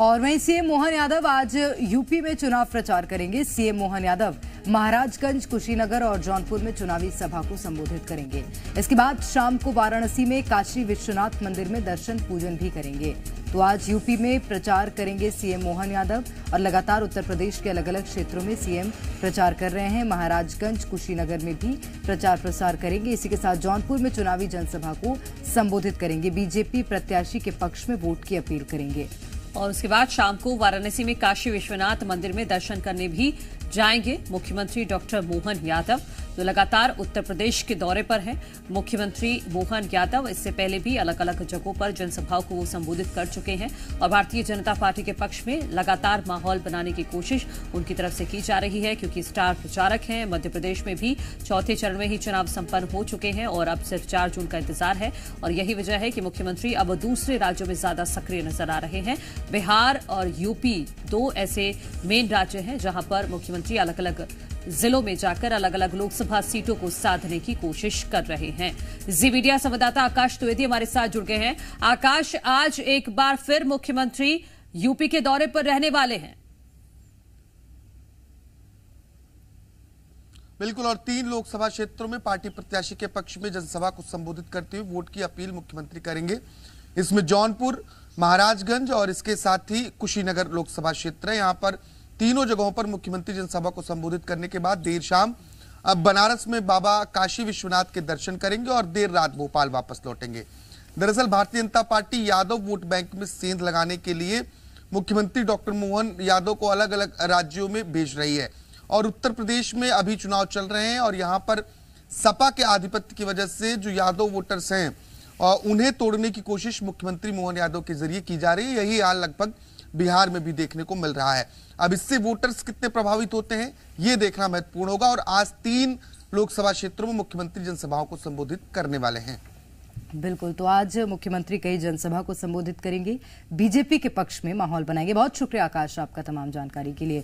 और वहीं सीएम मोहन यादव आज यूपी में चुनाव प्रचार करेंगे। सीएम मोहन यादव महाराजगंज, कुशीनगर और जौनपुर में चुनावी सभा को संबोधित करेंगे। इसके बाद शाम को वाराणसी में काशी विश्वनाथ मंदिर में दर्शन पूजन भी करेंगे। तो आज यूपी में प्रचार करेंगे सीएम मोहन यादव और लगातार उत्तर प्रदेश के अलग अलग क्षेत्रों में सीएम प्रचार कर रहे हैं। महाराजगंज, कुशीनगर में भी प्रचार प्रसार करेंगे। इसी के साथ जौनपुर में चुनावी जनसभा को संबोधित करेंगे। बीजेपी प्रत्याशी के पक्ष में वोट की अपील करेंगे। और उसके बाद शाम को वाराणसी में काशी विश्वनाथ मंदिर में दर्शन करने भी जाएँगे। मुख्यमंत्री डॉक्टर मोहन यादव जो लगातार उत्तर प्रदेश के दौरे पर हैं। मुख्यमंत्री मोहन यादव इससे पहले भी अलग अलग जगहों पर जनसभाओं को वो संबोधित कर चुके हैं और भारतीय जनता पार्टी के पक्ष में लगातार माहौल बनाने की कोशिश उनकी तरफ़ से की जा रही है, क्योंकि स्टार प्रचारक हैं। मध्य प्रदेश में भी चौथे चरण में ही चुनाव संपन्न हो चुके हैं और अब सिर्फ़ चार जून का इंतज़ार है और यही वजह है कि मुख्यमंत्री अब दूसरे राज्यों में ज़्यादा सक्रिय नज़र आ रहे हैं। बिहार और यूपी दो ऐसे मेन राज्य हैं जहाँ पर मुख्यमंत्री अलग अलग जिलों में जाकर अलग अलग लोकसभा सीटों को साधने की कोशिश कर रहे हैं। जी मीडिया संवाददाता आकाश द्विवेदी हमारे साथ जुड़ गए हैं। आकाश, आज एक बार फिर मुख्यमंत्री यूपी के दौरे पर रहने वाले हैं। बिल्कुल, और तीन लोकसभा क्षेत्रों में पार्टी प्रत्याशी के पक्ष में जनसभा को संबोधित करते हुए वोट की अपील मुख्यमंत्री करेंगे। इसमें जौनपुर महाराजगंज और इसके साथ ही कुशीनगर लोकसभा क्षेत्र है। यहाँ पर तीनों जगहों पर मुख्यमंत्री जनसभा को संबोधित करने के बाद देर शाम, अब बनारस में बाबा काशी विश्वनाथ के दर्शन करेंगे और देर रात भोपाल वापस लौटेंगे। दरअसल Bharatiya Janata party Yadav vote bank में सेंध लगाने के लिए मुख्यमंत्री डॉक्टर मोहन यादव को अलग अलग राज्यों में भेज रही है और उत्तर प्रदेश में अभी चुनाव चल रहे हैं और यहाँ पर सपा के आधिपत्य की वजह से जो यादव वोटर्स हैं उन्हें तोड़ने की कोशिश मुख्यमंत्री मोहन यादव के ज़रिए की जा रही है। यही हाल लगभग बिहार में भी देखने को मिल रहा है। अब इससे वोटर्स कितने प्रभावित होते हैं, ये देखना महत्वपूर्ण होगा और आज तीन लोकसभा क्षेत्रों में मुख्यमंत्री जनसभाओं को संबोधित करने वाले हैं। बिल्कुल तो आज मुख्यमंत्री कई जनसभा को संबोधित करेंगे। बीजेपी के पक्ष में माहौल बनाएँगे। बहुत शुक्रिया आकाश, आपका तमाम जानकारी के लिए।